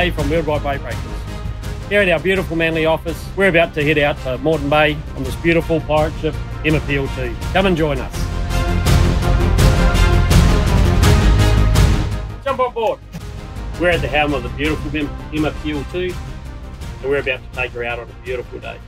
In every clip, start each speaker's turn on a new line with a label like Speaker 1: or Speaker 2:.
Speaker 1: Dave from Worldwide Boat Brokers. Here at our beautiful Manly office, we're about to head out to Moreton Bay on this beautiful pirate ship, Emma Peel II. Come and join us. Jump on board. We're at the helm of the beautiful Emma Peel II and we're about to take her out on a beautiful day.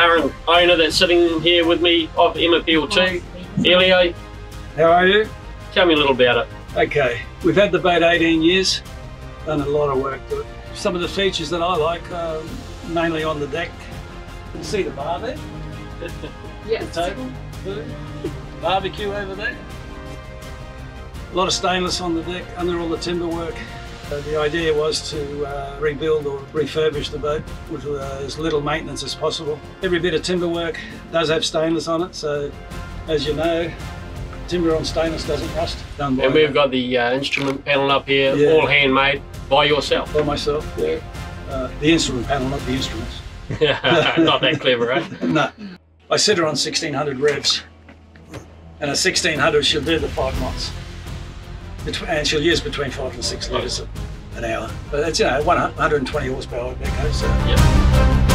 Speaker 1: Current owner that's sitting here with me of Emma Peel II, Elio.
Speaker 2: How are you?
Speaker 1: Tell me a little about it.
Speaker 2: Okay, we've had the boat 18 years, done a lot of work to it. Some of the features that I like, um, mainly on the deck. You can see the bar there,
Speaker 3: Yeah.
Speaker 2: the table, food, barbecue over there. A lot of stainless on the deck, under all the timber work. Uh, the idea was to uh, rebuild or refurbish the boat with uh, as little maintenance as possible. Every bit of timber work does have stainless on it, so as you know, timber on stainless doesn't rust. Done by,
Speaker 1: And we've got the uh, instrument panel up here,
Speaker 2: Yeah.
Speaker 1: all handmade by yourself.
Speaker 2: by myself. Yeah. Uh, the instrument panel, not the instruments.
Speaker 1: Not that clever, right?
Speaker 2: No. I set her on 1600 revs, and at 1600 she'll do the five knots. And she'll use between five and six litres an hour. But it's, you know, 120 horsepower Echo, so.
Speaker 1: Yeah.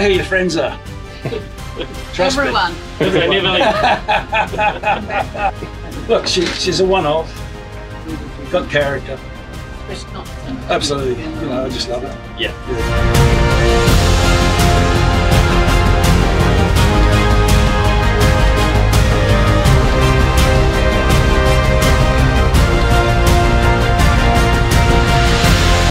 Speaker 2: Know who your friends are. Trust me.
Speaker 3: Everyone.
Speaker 1: They.
Speaker 2: Look, she, she's a one-off. Got character.
Speaker 3: Not-
Speaker 2: Absolutely. You know, I just love her.
Speaker 1: Yeah.
Speaker 2: Yeah.